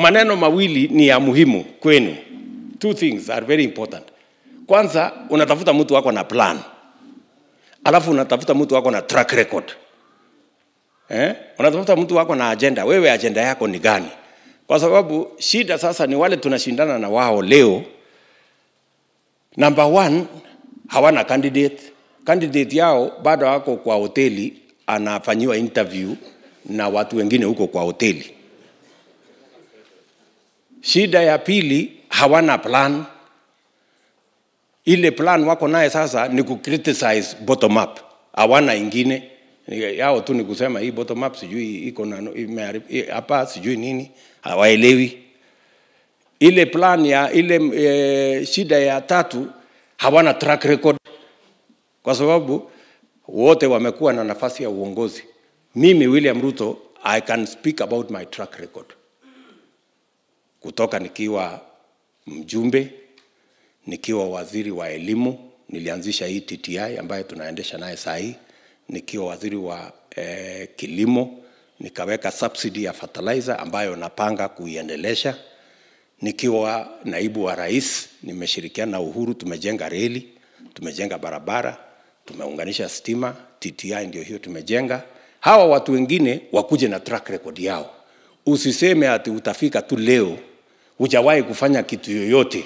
maneno mawili ni ya muhimu kwenu. Two things are very important. Kwanza unatafuta mtu wako na plan, alafu unatafuta mtu wako na track record. Eh? Unatafuta mtu wako na agenda. Wewe agenda yako ni gani? Kwa sababu shida sasa ni wale tunashindana na wao leo. Number one, hawana candidate. Candidate yao bado wako kwa hoteli, anafanyiwa interview na watu wengine huko kwa hoteli. Shida ya pili, hawana plan. Ile plan wako naye sasa ni ku criticize bottom up, hawana ingine. Yao tu ni kusema hii bottom up sijui iko na hapa sijui nini, hawaelewi. Ile plan ya ile e, shida ya tatu hawana track record, kwa sababu wote wamekuwa na nafasi ya uongozi. Mimi William Ruto, I can speak about my track record kutoka nikiwa mjumbe, nikiwa waziri wa elimu, nilianzisha hii TTI ambayo tunaendesha naye saa hii, nikiwa waziri wa eh, kilimo, nikaweka subsidy ya fertilizer ambayo napanga kuiendelesha nikiwa naibu wa rais nimeshirikiana na Uhuru, tumejenga reli, tumejenga barabara, tumeunganisha stima. TTI ndio hiyo tumejenga. Hawa watu wengine wakuje na track record yao. Usiseme ati utafika tu leo hujawahi kufanya kitu yoyote,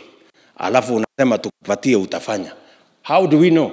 alafu unasema tukupatie utafanya. How do we know?